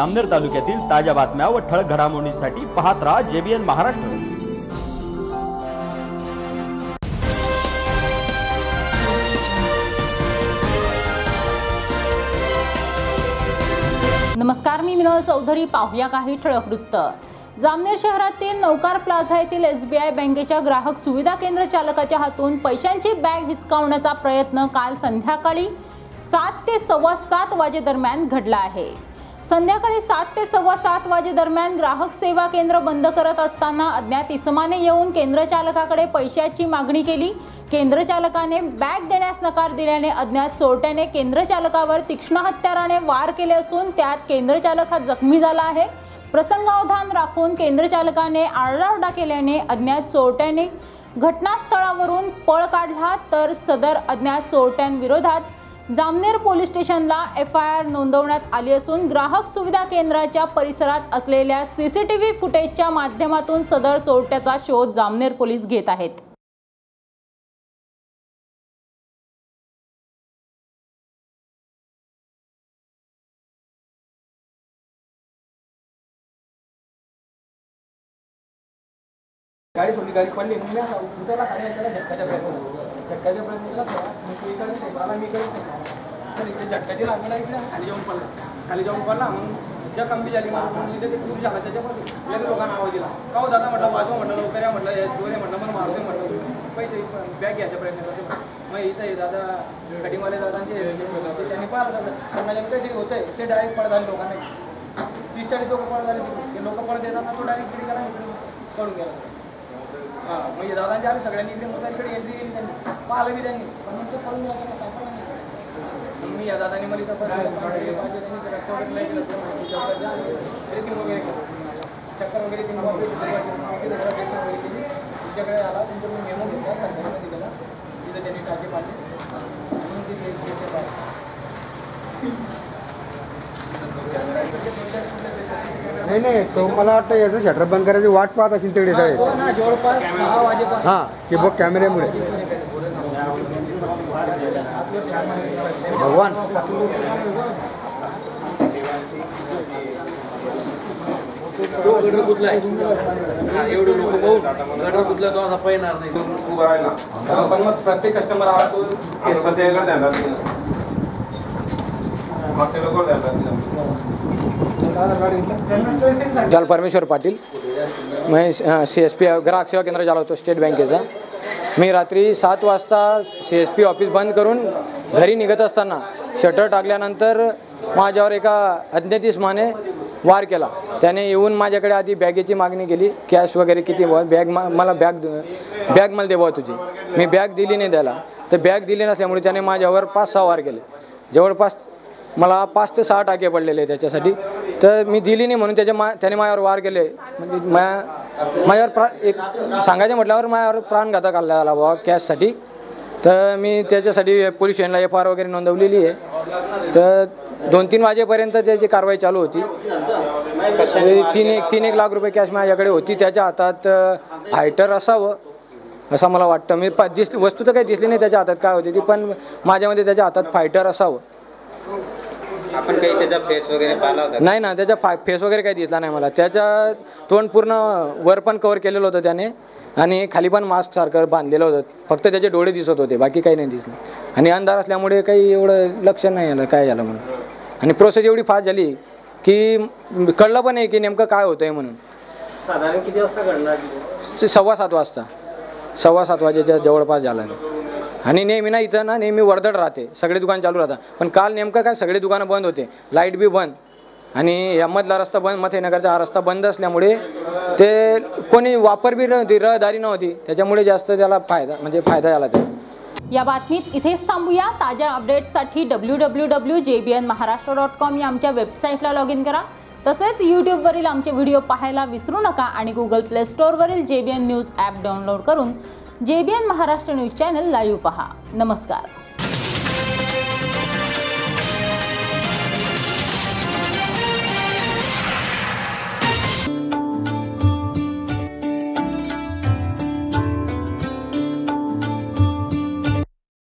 अमनेर तालुक्यातील ताज्या बातम्या व ठळक घडामोडींसाठी पाहत राहा जेबीएन महाराष्ट्र. नमस्कार मी मिनल चौधरी. पाहूया काही ठळक वृत्त. जामनेर शहरातील नौकार प्लाझा येथील एस बी आय बँकेच्या ग्राहक सुविधा केंद्र चालकाच्या हातून पैशांची बॅग हिसकावण्याचा प्रयत्न काल संध्याकाळी सात ते सव्वा सात वाजेदरम्यान घडला आहे. संध्याकाळी सात ते सव्वा सात वाजेदरम्यान ग्राहक सेवा केंद्र बंद करत असताना अज्ञात इसमाने येऊन केंद्र चालकाकडे पैशाची मागणी केली. केंद्र चालकाने बॅग देण्यास नकार दिल्याने अज्ञात चोरट्याने केंद्र चालकावर तीक्ष्ण हत्याराने वार केले असून त्यात केंद्र चालक हा जखमी झाला आहे. प्रसंगावधान राखून केंद्र चालकाने आरडाओरडा केल्याने अज्ञात चोरट्याने घटनास्थळावरून पळ काढला तर सदर अज्ञात चोरट्यांविरोधात जामनेर पोलीस स्टेशनला एफ आय आर नोंदवण्यात आली असून ग्राहक सुविधा केंद्राच्या परिसरात असलेल्या सीसीटीव्ही फुटेजच्या माध्यमातून सदर चोरट्याचा शोध जामनेर पोलीस घेत आहेत. गाडी सोडली गाडी पडली मग मी खाली झटकाच्या प्रयत्न केला मग मी तर इकडे झटका दिला इकडे खाली जाऊन पडला. खाली जाऊन पडला मग ज्या कमी झाली मला सांगितलं ते खूप झाला त्याच्यापासून लगेच लोकांना आवाज दिला. का हो दादा म्हटलं वाजव म्हटलं लवकर या म्हटलं जोर आहे म्हटलं मला मारतोय म्हटलं. पैसे बॅग घ्यायचा प्रयत्न करतो. मग इथं हे दादा कटिंगवाले दादांचे ते त्यांनी पाहिलं झालं पण माझ्या काहीतरी होतंय ते डायरेक्ट पड झाले लोकांना. तीस चाळीस लोक पड झाले ते लोक पड देताना तो डायरेक्ट इकडे गेला पडून गेला. हां म्हणजे दादांच्या आम्ही सगळ्यांनी इकडे मोठ्यांकडे एंट्री केली त्यांनी. पाहिलं बी त्यांनी. पण ते पळून गेला त्यांना सापडला नाही. मी या दादांनी मला इथं ड्रेसिंग वगैरे केलं. चक्कर वगैरे तुमच्याकडे आला. तुमच्याकडून मेमो घेतला संध्याकाळमध्ये गेला तिथं त्यांनी टाके पाडले म्हणून तिथे केसेस आहे नाही नाही तो मला वाटतं याचं शटर बंद करायची वाट पाहत असेल तिकडे सगळे. हो ना जवळपास सहा वाजेपासून. हां की बघ कॅमेऱ्यामुळे भगवान. तो गटर कुठला आहे? हा, एवढं लोक पाहून गटर कुठला तो असा पाहणार नाही. उभं राहिला. पण मग प्रत्येक कस्टमर आला तो. केस प्रत्येकाकडे द्यायला लागेल. मागच्या लोकांना द्यायला लागेल. जाल परमेश्वर पाटील मी सी एस पी ग्राहक सेवा केंद्र चालवतो स्टेट बँकेचा मी रात्री सात वाजता सी एस पी ऑफिस बंद करून घरी निघत असताना शटर टाकल्यानंतर माझ्यावर एका अज्ञातिस्माने वार केला. त्याने येऊन माझ्याकडे आधी बॅगेची मागणी केली कॅश वगैरे किती बॅग मा मला बॅग बॅग मला दे बुवा तुझी. मी बॅग दिली नाही त्याला. तर बॅग दिली नसल्यामुळे त्याने माझ्यावर पाच सहा वार केले. जवळपास मला पाच ते सहा टाके पडलेले त्याच्यासाठी. तर मी दिली नाही म्हणून त्याच्या मा त्याने माझ्यावर वार केले. म्हणजे मा माझ्यावर प्रा एक सांगायचं म्हटल्यावर माझ्यावर प्राणघातक आला आला बाबा कॅशसाठी तर मी त्याच्यासाठी पोलीस स्टेशनला एफ आर वगैरे नोंदवलेली आहे. तर दोन तीन वाजेपर्यंत त्याची कारवाई चालू होती. तीन एक तीन एक लाख रुपये कॅश माझ्याकडे होती. त्याच्या हातात फायटर असावं असं मला वाटतं. मी पा दिस वस्तू तर काही दिसली नाही त्याच्या हातात काय होती ती. पण माझ्यामध्ये त्याच्या हातात फायटर असावं. आपण काही त्याचा फेस वगैरे पाहिला होता नाही ना त्याचा फा फेस वगैरे काही दिसला नाही मला. त्याच्या तोंड पूर्ण वर पण कवर केलेलं होतं त्याने आणि खाली पण मास्क सारखं बांधलेलं होतं. फक्त त्याचे डोळे दिसत होते बाकी काही नाही दिसलं. आणि अंधार असल्यामुळे काही एवढं लक्ष नाही आलं काय झालं म्हणून. आणि प्रोसेस एवढी फास्ट झाली की कळलं पण नाही की नेमकं काय होतं आहे म्हणून. साधारण किती वाजता घडणार? सव्वा सात वाजता. सव्वा सात वाजेच्या जवळपास झाला आहे. आणि नेहमी ना इथं ना नेहमी वर्दळ राहते. सगळे दुकान चालू राहतात. पण काल नेमकं काय सगळे दुकानं बंद होते. लाइट बी बंद. आणि यामधला रस्ता बंद मथेनगरचा हा रस्ता बंद असल्यामुळे ते कोणी वापर बी नव्हती रहदारी नव्हती. त्याच्यामुळे जास्त त्याला फायदा म्हणजे फायदा झाला त्या या बातमीत इथेच थांबूया. ताज्या अपडेटसाठी W W W J B N Maharashtra dot com या आमच्या वेबसाईटला लॉग इन करा. तसेच यूट्यूबवरील आमचे व्हिडिओ पाहायला विसरू नका आणि Google play स्टोअरवरील J B N news app download करून J B N Maharashtra news channel live पहा. नमस्कार.